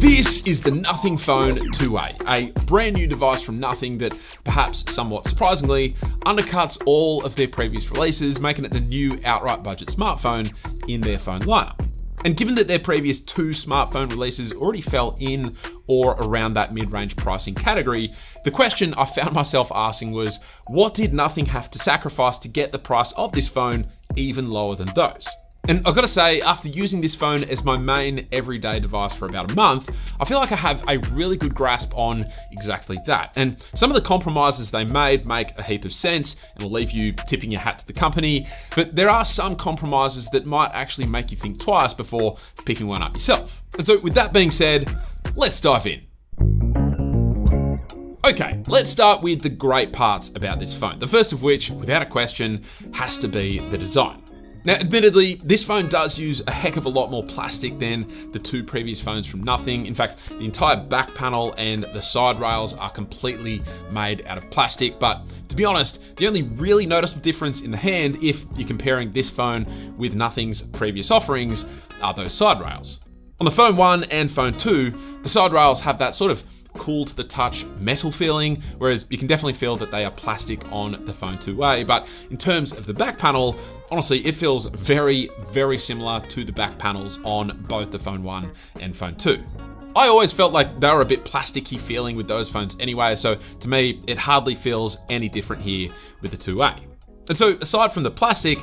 This is the Nothing Phone 2A, a brand new device from Nothing that, perhaps somewhat surprisingly, undercuts all of their previous releases, making it the new outright budget smartphone in their phone lineup. And given that their previous two smartphone releases already fell in or around that mid range pricing category, the question I found myself asking was what did Nothing have to sacrifice to get the price of this phone even lower than those? And I've got to say, after using this phone as my main everyday device for about a month, I feel like I have a really good grasp on exactly that. And some of the compromises they made make a heap of sense and will leave you tipping your hat to the company. But there are some compromises that might actually make you think twice before picking one up yourself. And so, with that being said, let's dive in. Okay, let's start with the great parts about this phone. The first of which, without a question, has to be the design. Now, admittedly, this phone does use a heck of a lot more plastic than the two previous phones from Nothing. In fact, the entire back panel and the side rails are completely made out of plastic. But to be honest, the only really noticeable difference in the hand, if you're comparing this phone with Nothing's previous offerings, are those side rails. On the Phone 1 and Phone 2, the side rails have that sort of cool to the touch metal feeling, whereas you can definitely feel that they are plastic on the Phone 2A. But in terms of the back panel, honestly, it feels very, very similar to the back panels on both the Phone 1 and Phone 2. I always felt like they were a bit plasticky feeling with those phones anyway, so to me, it hardly feels any different here with the 2A. And so, aside from the plastic,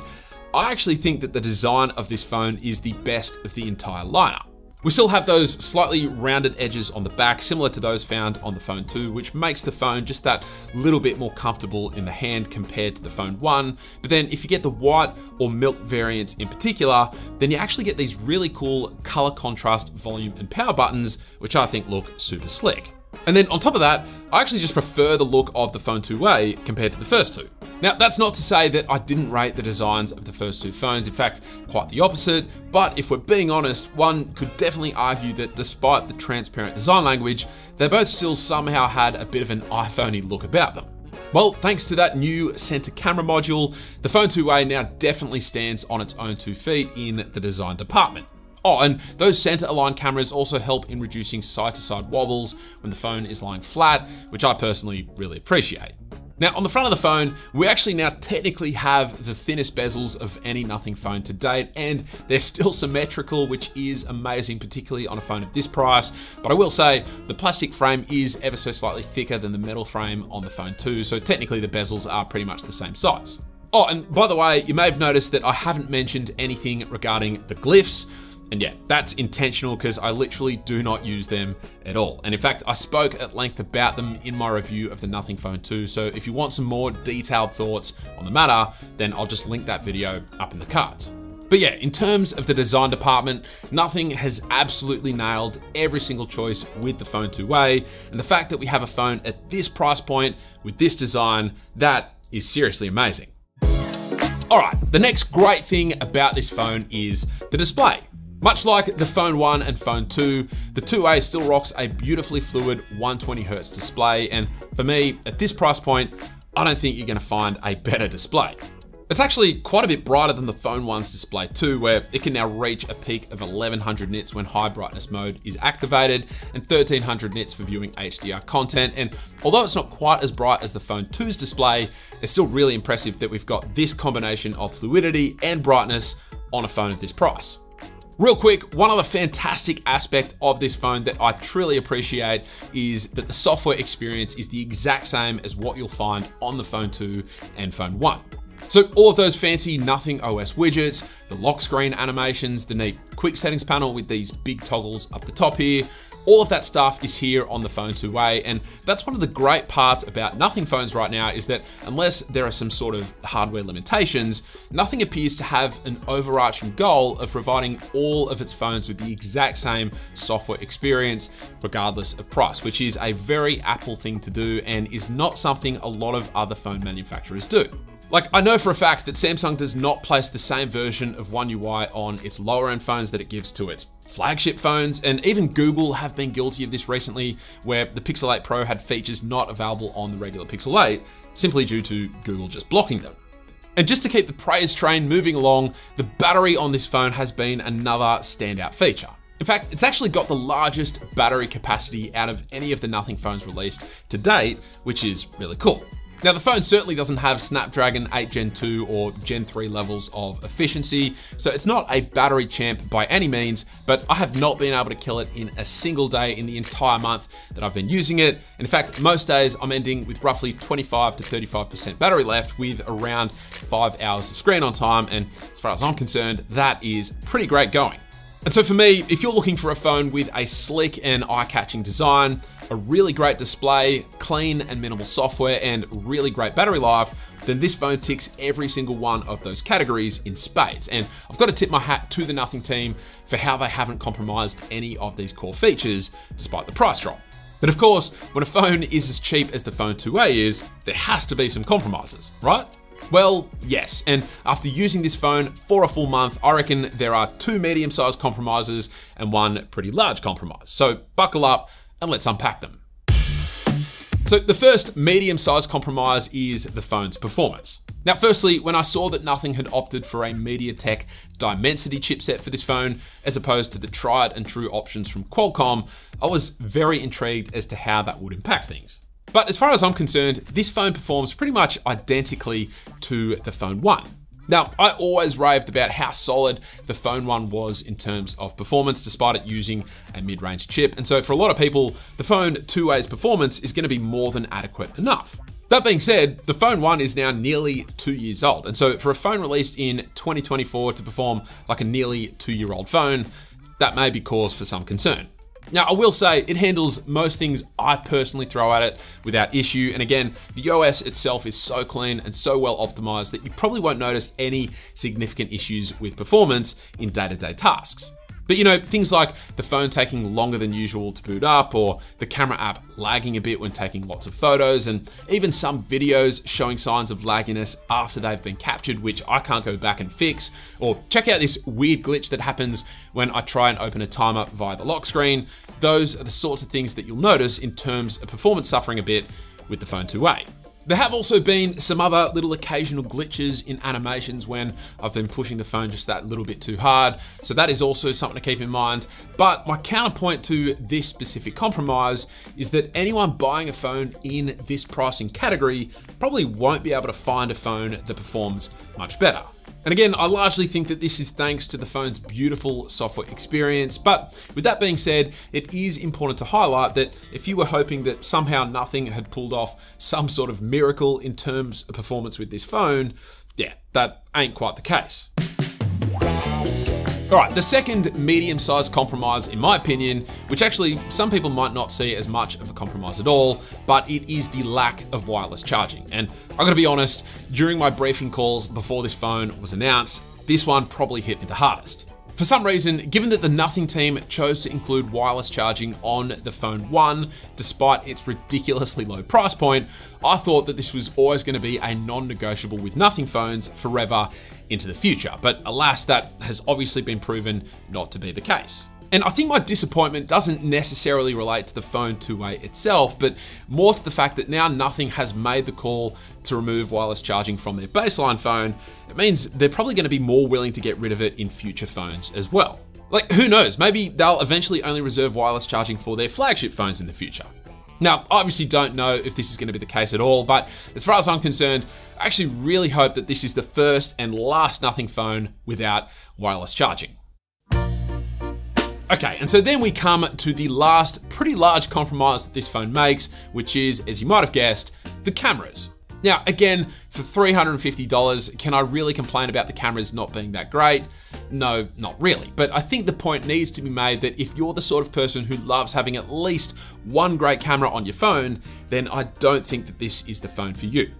I actually think that the design of this phone is the best of the entire lineup. We still have those slightly rounded edges on the back, similar to those found on the Phone 2, which makes the phone just that little bit more comfortable in the hand compared to the Phone 1. But then if you get the white or milk variants in particular, then you actually get these really cool color contrast volume and power buttons, which I think look super slick. And then on top of that, I actually just prefer the look of the Phone 2A compared to the first two. Now, that's not to say that I didn't rate the designs of the first two phones, in fact, quite the opposite, but if we're being honest, one could definitely argue that despite the transparent design language, they both still somehow had a bit of an iPhoney look about them. Well, thanks to that new center camera module, the Phone 2A now definitely stands on its own two feet in the design department. Oh, and those center aligned cameras also help in reducing side to side wobbles when the phone is lying flat, which I personally really appreciate. Now, on the front of the phone, we actually now technically have the thinnest bezels of any Nothing phone to date, and they're still symmetrical, which is amazing, particularly on a phone of this price. But I will say, the plastic frame is ever so slightly thicker than the metal frame on the Phone 2, so technically the bezels are pretty much the same size. Oh, and by the way, you may have noticed that I haven't mentioned anything regarding the glyphs. And yeah, that's intentional because I literally do not use them at all. And in fact, I spoke at length about them in my review of the Nothing Phone 2. So if you want some more detailed thoughts on the matter, then I'll just link that video up in the cards. But yeah, in terms of the design department, Nothing has absolutely nailed every single choice with the Phone 2A. And the fact that we have a phone at this price point with this design, that is seriously amazing. All right, the next great thing about this phone is the display. Much like the Phone 1 and Phone 2, the 2A still rocks a beautifully fluid 120Hz display, and for me, at this price point, I don't think you're gonna find a better display. It's actually quite a bit brighter than the Phone 1's display too, where it can now reach a peak of 1100 nits when high brightness mode is activated, and 1300 nits for viewing HDR content. And although it's not quite as bright as the Phone 2's display, it's still really impressive that we've got this combination of fluidity and brightness on a phone at this price. Real quick, one other fantastic aspect of this phone that I truly appreciate is that the software experience is the exact same as what you'll find on the Phone 2 and Phone 1. So all of those fancy Nothing OS widgets, the lock screen animations, the neat quick settings panel with these big toggles up the top here, all of that stuff is here on the Phone 2A, and that's one of the great parts about Nothing phones right now is that unless there are some sort of hardware limitations, Nothing appears to have an overarching goal of providing all of its phones with the exact same software experience, regardless of price, which is a very Apple thing to do and is not something a lot of other phone manufacturers do. Like, I know for a fact that Samsung does not place the same version of One UI on its lower end phones that it gives to its flagship phones, and even Google have been guilty of this recently, where the Pixel 8 Pro had features not available on the regular Pixel 8, simply due to Google just blocking them. And just to keep the praise train moving along, the battery on this phone has been another standout feature. In fact, it's actually got the largest battery capacity out of any of the Nothing phones released to date, which is really cool. Now, the phone certainly doesn't have Snapdragon 8 Gen 2 or Gen 3 levels of efficiency, so it's not a battery champ by any means, but I have not been able to kill it in a single day in the entire month that I've been using it. In fact, most days I'm ending with roughly 25 to 35% battery left with around five hours of screen on time. And as far as I'm concerned, that is pretty great going. And so for me, if you're looking for a phone with a sleek and eye-catching design, a really great display, clean and minimal software, and really great battery life, then this phone ticks every single one of those categories in spades. And I've got to tip my hat to the Nothing team for how they haven't compromised any of these core features despite the price drop. But of course, when a phone is as cheap as the Phone 2a is, there has to be some compromises, right? Well, yes, and after using this phone for a full month, I reckon there are two medium sized compromises and one pretty large compromise. So buckle up and let's unpack them. So, the first medium sized compromise is the phone's performance. Now, firstly, when I saw that Nothing had opted for a MediaTek Dimensity chipset for this phone, as opposed to the tried and true options from Qualcomm, I was very intrigued as to how that would impact things. But as far as I'm concerned, this phone performs pretty much identically to the Phone 1. Now, I always raved about how solid the Phone 1 was in terms of performance, despite it using a mid range chip. And so, for a lot of people, the Phone 2A's performance is going to be more than adequate enough. That being said, the Phone 1 is now nearly two years old. And so, for a phone released in 2024 to perform like a nearly two year old phone, that may be cause for some concern. Now, I will say it handles most things I personally throw at it without issue. And again, the OS itself is so clean and so well optimized that you probably won't notice any significant issues with performance in day to day tasks. But you know, things like the phone taking longer than usual to boot up, or the camera app lagging a bit when taking lots of photos, and even some videos showing signs of lagginess after they've been captured, which I can't go back and fix. Or check out this weird glitch that happens when I try and open a timer via the lock screen. Those are the sorts of things that you'll notice in terms of performance suffering a bit with the Phone 2a. There have also been some other little occasional glitches in animations when I've been pushing the phone just that little bit too hard, so that is also something to keep in mind. But my counterpoint to this specific compromise is that anyone buying a phone in this pricing category probably won't be able to find a phone that performs much better. And again, I largely think that this is thanks to the phone's beautiful software experience. But with that being said, it is important to highlight that if you were hoping that somehow Nothing had pulled off some sort of miracle in terms of performance with this phone, yeah, that ain't quite the case. All right, the second medium sized compromise, in my opinion, which actually some people might not see as much of a compromise at all, but it is the lack of wireless charging. And I'm gonna be honest, during my briefing calls before this phone was announced, this one probably hit me the hardest. For some reason, given that the Nothing team chose to include wireless charging on the Phone 1, despite its ridiculously low price point, I thought that this was always going to be a non negotiable with Nothing phones forever into the future. But alas, that has obviously been proven not to be the case. And I think my disappointment doesn't necessarily relate to the Phone 2a itself, but more to the fact that now Nothing has made the call to remove wireless charging from their baseline phone. Means they're probably going to be more willing to get rid of it in future phones as well. Like, who knows? Maybe they'll eventually only reserve wireless charging for their flagship phones in the future. Now, obviously don't know if this is going to be the case at all, but as far as I'm concerned, I actually really hope that this is the first and last Nothing phone without wireless charging. Okay, and so then we come to the last pretty large compromise that this phone makes, which is, as you might have guessed, the cameras. Now, again, for $350, can I really complain about the cameras not being that great? No, not really. But I think the point needs to be made that if you're the sort of person who loves having at least one great camera on your phone, then I don't think that this is the phone for you.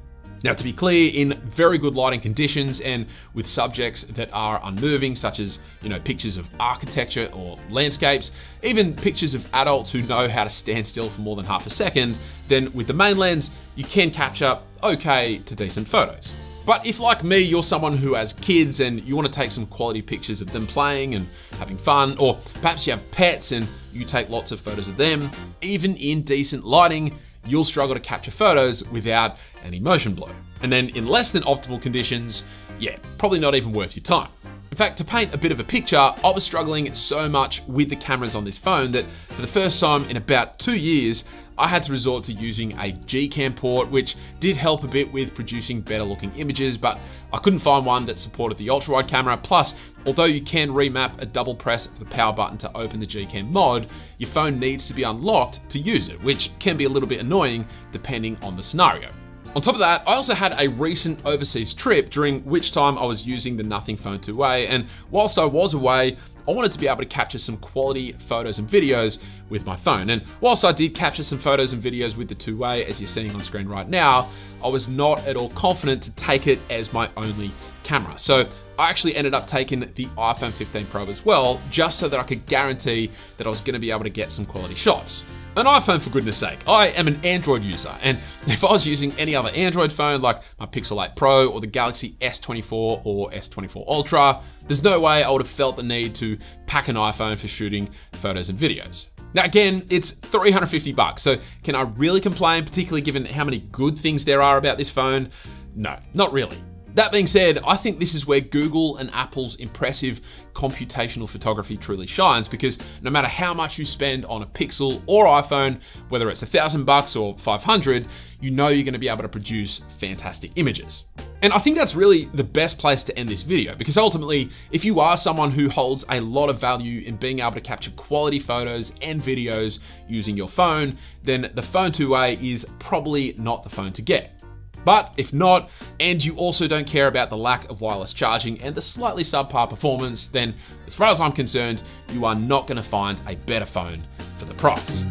Now, to be clear, in very good lighting conditions and with subjects that are unmoving, such as you know pictures of architecture or landscapes, even pictures of adults who know how to stand still for more than half a second, then with the main lens, you can capture okay to decent photos. But if, like me, you're someone who has kids and you want to take some quality pictures of them playing and having fun, or perhaps you have pets and you take lots of photos of them, even in decent lighting, you'll struggle to capture photos without any motion blur. And then in less than optimal conditions, yeah, probably not even worth your time. In fact, to paint a bit of a picture, I was struggling so much with the cameras on this phone that for the first time in about two years, I had to resort to using a Gcam port, which did help a bit with producing better looking images, but I couldn't find one that supported the ultra wide camera. Plus, although you can remap a double press of the power button to open the Gcam mod, your phone needs to be unlocked to use it, which can be a little bit annoying depending on the scenario. On top of that, I also had a recent overseas trip during which time I was using the Nothing Phone 2A, and whilst I was away, I wanted to be able to capture some quality photos and videos with my phone. And whilst I did capture some photos and videos with the 2A, as you're seeing on screen right now, I was not at all confident to take it as my only camera. So I actually ended up taking the iPhone 15 Pro as well, just so that I could guarantee that I was gonna be able to get some quality shots. An iPhone, for goodness sake. I am an Android user, and if I was using any other Android phone like my Pixel 8 Pro or the Galaxy S24 or S24 Ultra, there's no way I would have felt the need to pack an iPhone for shooting photos and videos. Now again, it's 350 bucks, so can I really complain, particularly given how many good things there are about this phone? No, not really. That being said, I think this is where Google and Apple's impressive computational photography truly shines because no matter how much you spend on a Pixel or iPhone, whether it's a thousand bucks or 500, you know you're gonna be able to produce fantastic images. And I think that's really the best place to end this video because ultimately, if you are someone who holds a lot of value in being able to capture quality photos and videos using your phone, then the Phone 2A is probably not the phone to get. But if not, and you also don't care about the lack of wireless charging and the slightly subpar performance, then as far as I'm concerned, you are not gonna find a better phone for the price.